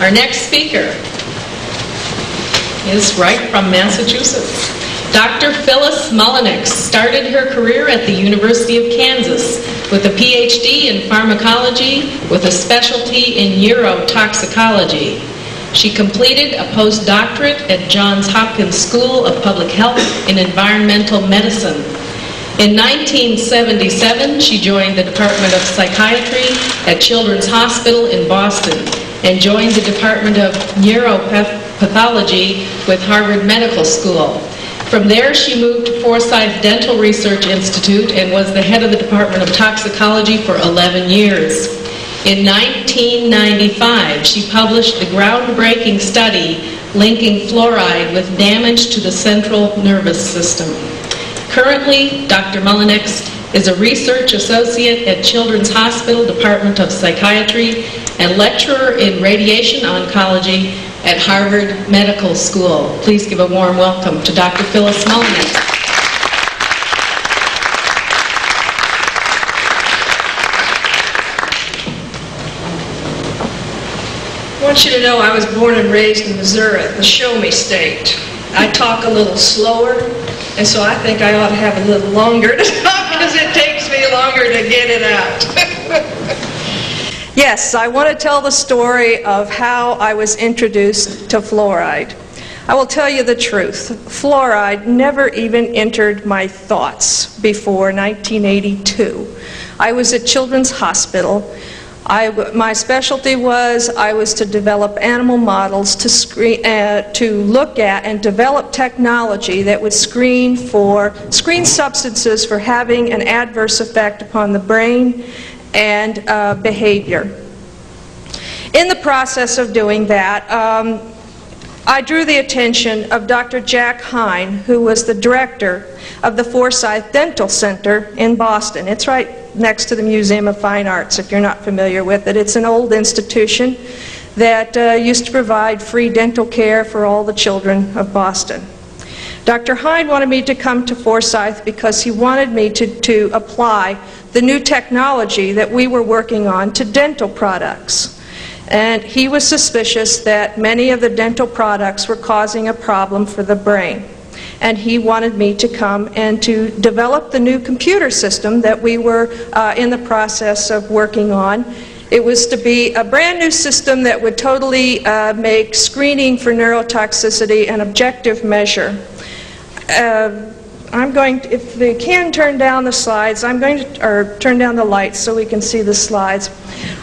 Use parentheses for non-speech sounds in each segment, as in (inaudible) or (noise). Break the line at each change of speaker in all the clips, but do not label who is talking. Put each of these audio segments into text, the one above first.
Our next speaker is right from Massachusetts. Dr. Phyllis Mullenix started her career at the University of Kansas with a PhD in pharmacology with a specialty in neurotoxicology. She completed a postdoctorate at Johns Hopkins School of Public Health in Environmental Medicine. In 1977, she joined the Department of Psychiatry at Children's Hospital in Boston and joined the Department of Neuropathology with Harvard Medical School. From there, she moved to Forsyth Dental Research Institute and was the head of the Department of Toxicology for 11 years. In 1995, she published the groundbreaking study linking fluoride with damage to the central nervous system. Currently, Dr. Mullenix is a research associate at Children's Hospital Department of Psychiatry and lecturer in radiation oncology at Harvard Medical School. Please give a warm welcome to Dr. Phyllis Mullenix.
I want you to know I was born and raised in Missouri, the show me state. I talk a little slower, and so I think I ought to have a little longer to (laughs) talk get it out. (laughs) yes, I want to tell the story of how I was introduced to fluoride. I will tell you the truth. Fluoride never even entered my thoughts before 1982. I was at Children's Hospital I, my specialty was I was to develop animal models to, screen, uh, to look at and develop technology that would screen for screen substances for having an adverse effect upon the brain and uh, behavior. In the process of doing that, um, I drew the attention of Dr. Jack Hein, who was the director of the Forsyth Dental Center in Boston. It's right next to the Museum of Fine Arts, if you're not familiar with it. It's an old institution that uh, used to provide free dental care for all the children of Boston. Dr. Hein wanted me to come to Forsyth because he wanted me to, to apply the new technology that we were working on to dental products. And he was suspicious that many of the dental products were causing a problem for the brain. And he wanted me to come and to develop the new computer system that we were uh, in the process of working on. It was to be a brand new system that would totally uh, make screening for neurotoxicity an objective measure. Uh, I'm going to, if they can turn down the slides, I'm going to, or turn down the lights so we can see the slides.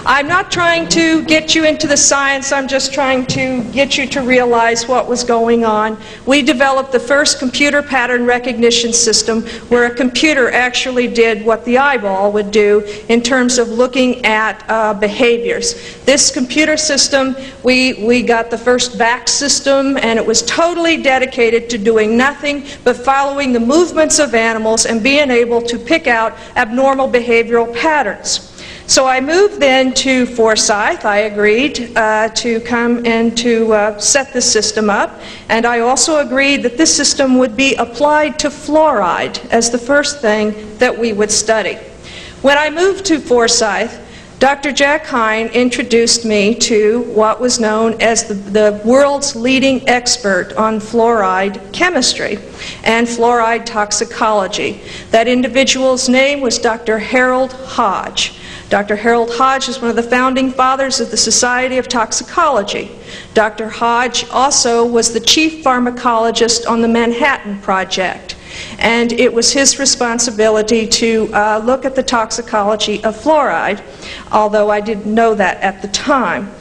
I'm not trying to get you into the science, I'm just trying to get you to realize what was going on. We developed the first computer pattern recognition system where a computer actually did what the eyeball would do in terms of looking at uh, behaviors. This computer system, we, we got the first VAX system and it was totally dedicated to doing nothing but following the movements of animals and being able to pick out abnormal behavioral patterns. So I moved then to Forsyth. I agreed uh, to come and to uh, set this system up. And I also agreed that this system would be applied to fluoride as the first thing that we would study. When I moved to Forsyth, Dr. Jack Hein introduced me to what was known as the, the, world's leading expert on fluoride chemistry and fluoride toxicology. That individual's name was Dr. Harold Hodge. Dr. Harold Hodge is one of the founding fathers of the Society of Toxicology. Dr. Hodge also was the chief pharmacologist on the Manhattan Project. And it was his responsibility to uh, look at the toxicology of fluoride, although I didn't know that at the time.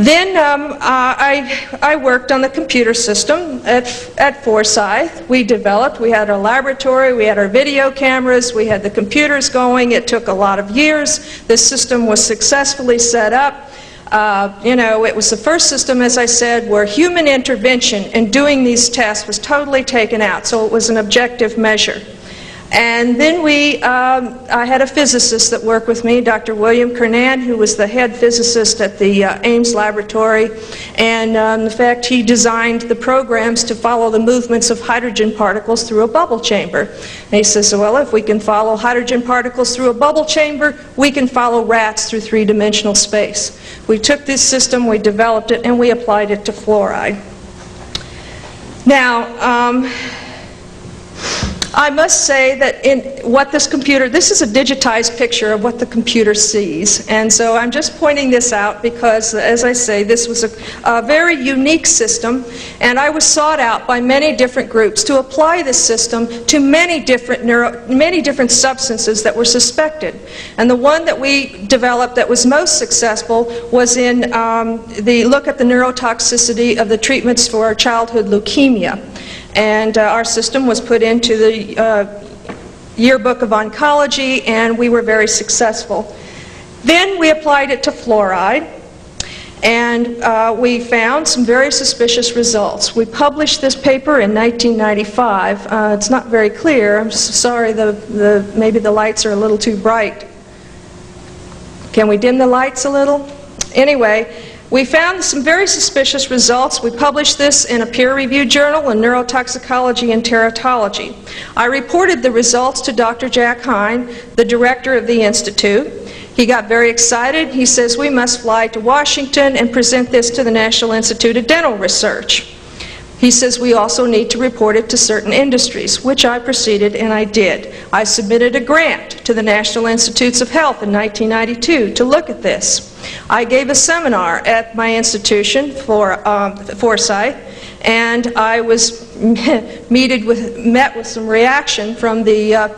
Then um, uh, I, I worked on the computer system at, at Forsyth. We developed, we had our laboratory, we had our video cameras, we had the computers going. It took a lot of years. The system was successfully set up. Uh, you know, it was the first system, as I said, where human intervention in doing these tests was totally taken out, so it was an objective measure. And then we, um, I had a physicist that worked with me, Dr. William Kernan, who was the head physicist at the uh, Ames Laboratory. And um, in fact, he designed the programs to follow the movements of hydrogen particles through a bubble chamber. And he says, well, if we can follow hydrogen particles through a bubble chamber, we can follow rats through three-dimensional space. We took this system, we developed it, and we applied it to fluoride. Now, um, I must say that in what this computer, this is a digitized picture of what the computer sees. And so I'm just pointing this out because, as I say, this was a, a very unique system. And I was sought out by many different groups to apply this system to many different, neuro, many different substances that were suspected. And the one that we developed that was most successful was in um, the look at the neurotoxicity of the treatments for childhood leukemia. And uh, our system was put into the uh, yearbook of oncology, and we were very successful. Then we applied it to fluoride, and uh, we found some very suspicious results. We published this paper in 1995. Uh, it's not very clear. I'm sorry, the, the, maybe the lights are a little too bright. Can we dim the lights a little? Anyway, we found some very suspicious results. We published this in a peer-reviewed journal in Neurotoxicology and Teratology. I reported the results to Dr. Jack Hein, the director of the Institute. He got very excited. He says, we must fly to Washington and present this to the National Institute of Dental Research. He says we also need to report it to certain industries, which I proceeded and I did. I submitted a grant to the National Institutes of Health in 1992 to look at this. I gave a seminar at my institution for um, Forsyth, and I was (laughs) with, met with some reaction from the uh,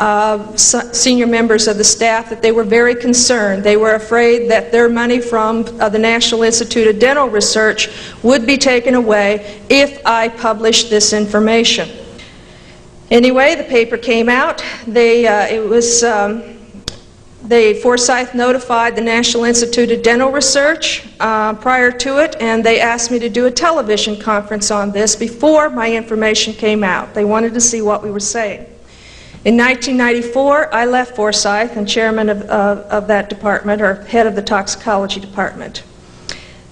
uh, senior members of the staff that they were very concerned. They were afraid that their money from uh, the National Institute of Dental Research would be taken away if I published this information. Anyway, the paper came out. They, uh, it was, um, they, Forsyth notified the National Institute of Dental Research uh, prior to it, and they asked me to do a television conference on this before my information came out. They wanted to see what we were saying. In 1994, I left Forsyth and chairman of, uh, of that department, or head of the toxicology department.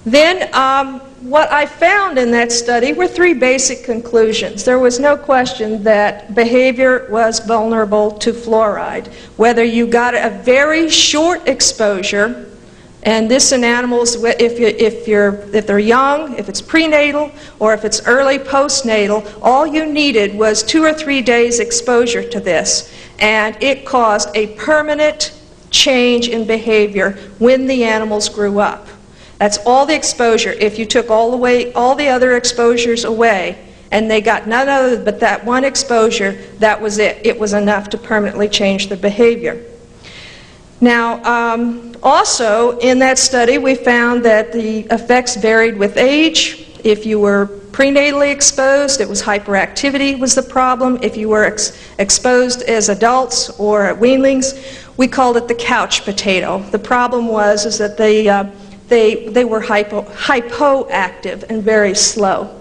Then, um, what I found in that study were three basic conclusions. There was no question that behavior was vulnerable to fluoride. Whether you got a very short exposure and this in animals, if, you, if, you're, if they're young, if it's prenatal, or if it's early postnatal, all you needed was two or three days exposure to this. And it caused a permanent change in behavior when the animals grew up. That's all the exposure. If you took all the, way, all the other exposures away, and they got none other but that one exposure, that was it. It was enough to permanently change their behavior. Now, um, also in that study, we found that the effects varied with age. If you were prenatally exposed, it was hyperactivity was the problem. If you were ex exposed as adults or weanlings, we called it the couch potato. The problem was is that they, uh, they, they were hypo, hypoactive and very slow.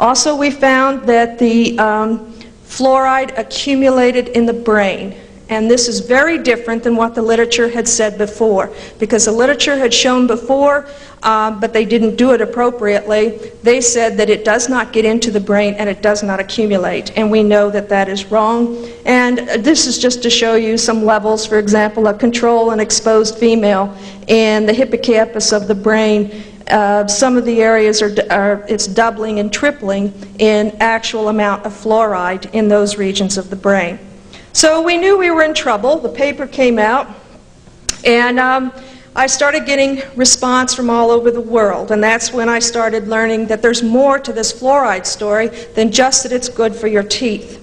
Also, we found that the um, fluoride accumulated in the brain. And this is very different than what the literature had said before, because the literature had shown before, uh, but they didn't do it appropriately. They said that it does not get into the brain and it does not accumulate, and we know that that is wrong. And this is just to show you some levels, for example, of control and exposed female in the hippocampus of the brain uh, some of the areas are, are, it's doubling and tripling in actual amount of fluoride in those regions of the brain. So we knew we were in trouble. The paper came out, and um, I started getting response from all over the world. And that's when I started learning that there's more to this fluoride story than just that it's good for your teeth.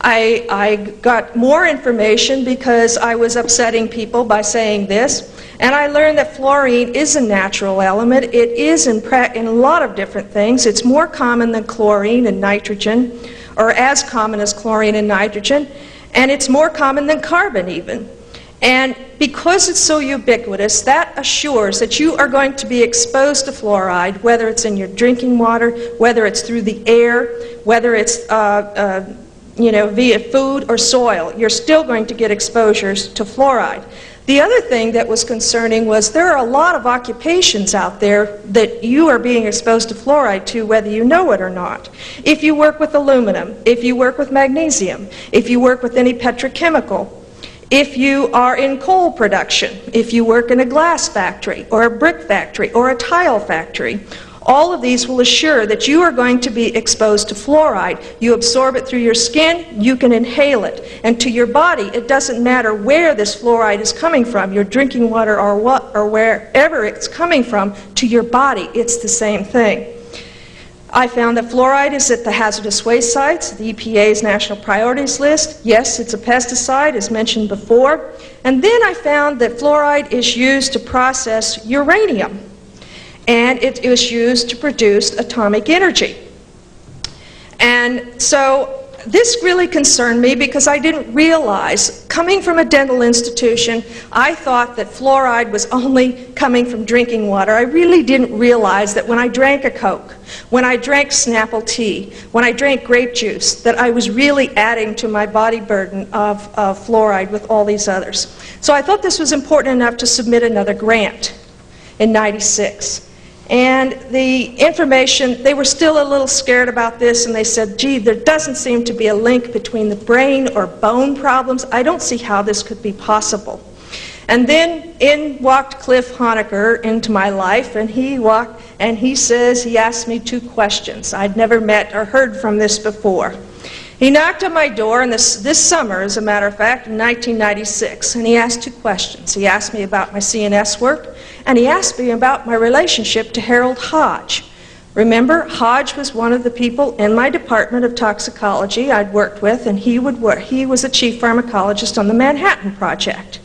I, I got more information because I was upsetting people by saying this. And I learned that fluorine is a natural element. It is in, in a lot of different things. It's more common than chlorine and nitrogen, or as common as chlorine and nitrogen and it's more common than carbon even. And because it's so ubiquitous, that assures that you are going to be exposed to fluoride, whether it's in your drinking water, whether it's through the air, whether it's uh, uh, you know, via food or soil, you're still going to get exposures to fluoride. The other thing that was concerning was there are a lot of occupations out there that you are being exposed to fluoride to whether you know it or not. If you work with aluminum, if you work with magnesium, if you work with any petrochemical, if you are in coal production, if you work in a glass factory or a brick factory or a tile factory, all of these will assure that you are going to be exposed to fluoride. You absorb it through your skin, you can inhale it. And to your body, it doesn't matter where this fluoride is coming from, your drinking water or, what, or wherever it's coming from, to your body, it's the same thing. I found that fluoride is at the hazardous waste sites, the EPA's national priorities list. Yes, it's a pesticide, as mentioned before. And then I found that fluoride is used to process uranium and it was used to produce atomic energy. And so this really concerned me because I didn't realize, coming from a dental institution, I thought that fluoride was only coming from drinking water. I really didn't realize that when I drank a Coke, when I drank Snapple tea, when I drank grape juice, that I was really adding to my body burden of, of fluoride with all these others. So I thought this was important enough to submit another grant in 96. And the information, they were still a little scared about this, and they said, gee, there doesn't seem to be a link between the brain or bone problems. I don't see how this could be possible. And then in walked Cliff Honicker into my life, and he walked, and he says, he asked me two questions. I'd never met or heard from this before. He knocked on my door, and this, this summer, as a matter of fact, in 1996, and he asked two questions. He asked me about my CNS work, and he asked me about my relationship to Harold Hodge. Remember, Hodge was one of the people in my department of toxicology I'd worked with, and he, would work, he was a chief pharmacologist on the Manhattan Project.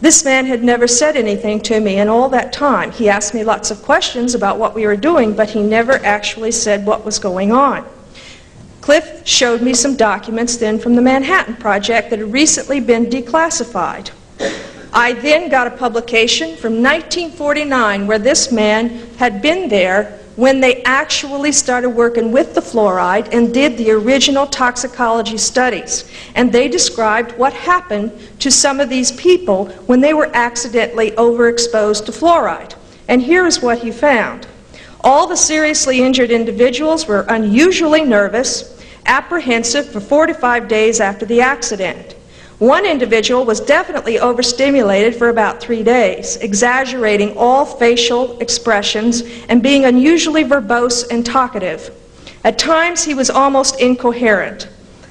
This man had never said anything to me in all that time. He asked me lots of questions about what we were doing, but he never actually said what was going on. Cliff showed me some documents then from the Manhattan Project that had recently been declassified. I then got a publication from 1949 where this man had been there when they actually started working with the fluoride and did the original toxicology studies. And they described what happened to some of these people when they were accidentally overexposed to fluoride. And here is what he found. All the seriously injured individuals were unusually nervous, apprehensive for four to five days after the accident. One individual was definitely overstimulated for about three days, exaggerating all facial expressions and being unusually verbose and talkative. At times, he was almost incoherent.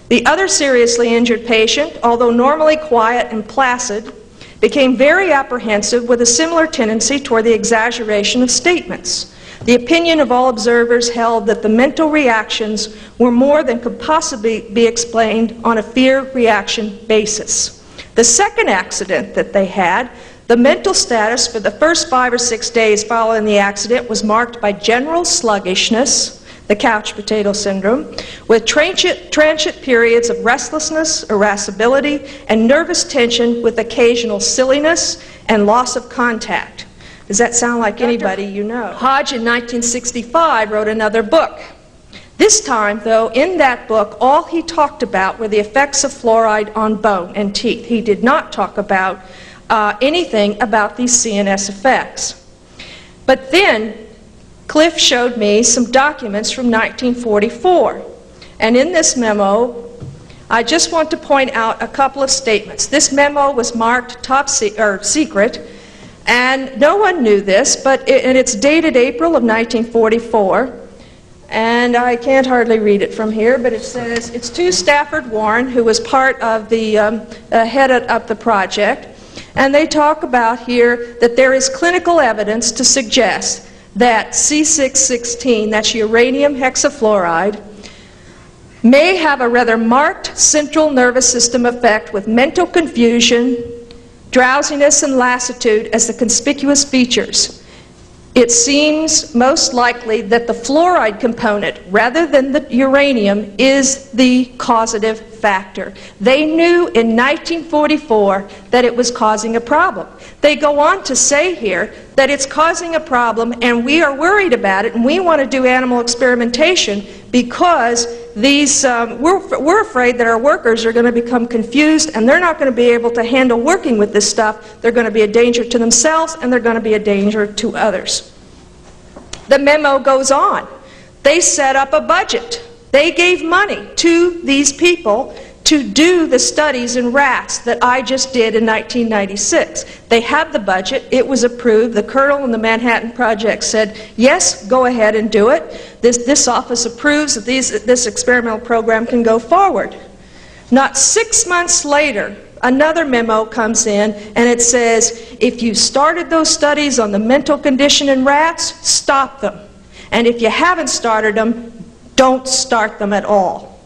The other seriously injured patient, although normally quiet and placid, became very apprehensive with a similar tendency toward the exaggeration of statements. The opinion of all observers held that the mental reactions were more than could possibly be explained on a fear reaction basis. The second accident that they had, the mental status for the first five or six days following the accident was marked by general sluggishness, the couch potato syndrome, with transient, periods of restlessness, irascibility, and nervous tension with occasional silliness and loss of contact. Does that sound like anybody you know? Hodge in 1965 wrote another book. This time, though, in that book, all he talked about were the effects of fluoride on bone and teeth. He did not talk about uh, anything about these CNS effects. But then, Cliff showed me some documents from 1944. And in this memo, I just want to point out a couple of statements. This memo was marked top se or secret and no one knew this, but it, and it's dated April of 1944. And I can't hardly read it from here, but it says it's to Stafford Warren, who was part of the um, uh, head of the project. And they talk about here that there is clinical evidence to suggest that C616, that's uranium hexafluoride, may have a rather marked central nervous system effect with mental confusion, drowsiness and lassitude as the conspicuous features. It seems most likely that the fluoride component, rather than the uranium, is the causative factor. They knew in 1944 that it was causing a problem. They go on to say here that it's causing a problem and we are worried about it and we want to do animal experimentation because these, um, we're we're afraid that our workers are going to become confused, and they're not going to be able to handle working with this stuff. They're going to be a danger to themselves, and they're going to be a danger to others. The memo goes on. They set up a budget. They gave money to these people to do the studies in rats that I just did in 1996. They had the budget, it was approved, the Colonel in the Manhattan Project said, yes, go ahead and do it. This, this office approves that these, this experimental program can go forward. Not six months later, another memo comes in and it says, if you started those studies on the mental condition in rats, stop them. And if you haven't started them, don't start them at all.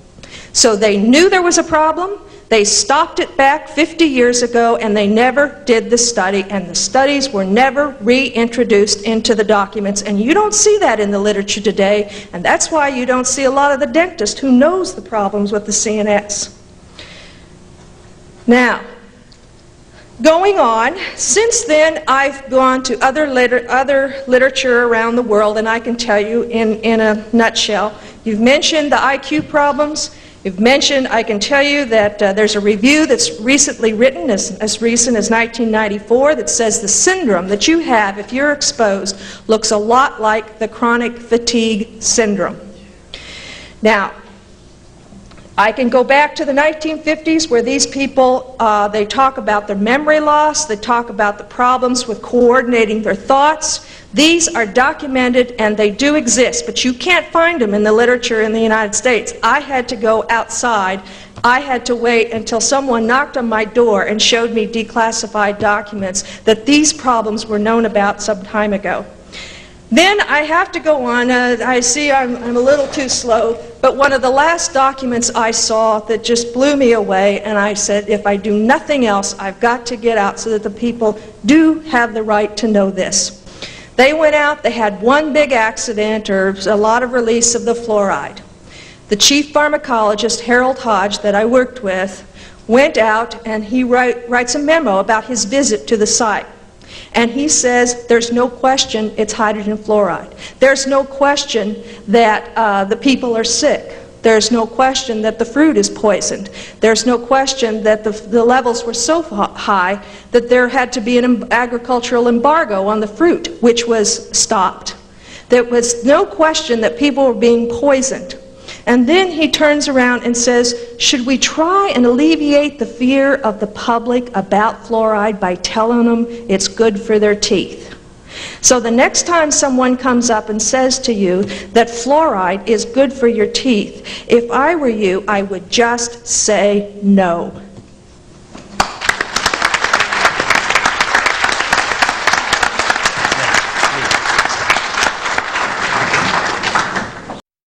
So they knew there was a problem, they stopped it back 50 years ago, and they never did the study, and the studies were never reintroduced into the documents. And you don't see that in the literature today, and that's why you don't see a lot of the dentist who knows the problems with the CNS. Now, going on, since then I've gone to other, liter other literature around the world, and I can tell you in, in a nutshell. You've mentioned the IQ problems. You've mentioned, I can tell you that uh, there's a review that's recently written, as, as recent as 1994, that says the syndrome that you have if you're exposed looks a lot like the chronic fatigue syndrome. Now, I can go back to the 1950s where these people, uh, they talk about their memory loss, they talk about the problems with coordinating their thoughts, these are documented and they do exist, but you can't find them in the literature in the United States. I had to go outside. I had to wait until someone knocked on my door and showed me declassified documents that these problems were known about some time ago. Then I have to go on. Uh, I see I'm, I'm, a little too slow, but one of the last documents I saw that just blew me away, and I said, if I do nothing else, I've got to get out so that the people do have the right to know this. They went out, they had one big accident or a lot of release of the fluoride. The chief pharmacologist, Harold Hodge, that I worked with, went out and he write, writes a memo about his visit to the site. And he says there's no question it's hydrogen fluoride. There's no question that uh, the people are sick. There's no question that the fruit is poisoned. There's no question that the, the levels were so high that there had to be an agricultural embargo on the fruit, which was stopped. There was no question that people were being poisoned. And then he turns around and says, should we try and alleviate the fear of the public about fluoride by telling them it's good for their teeth? So the next time someone comes up and says to you that fluoride is good for your teeth, if I were you, I would just say no.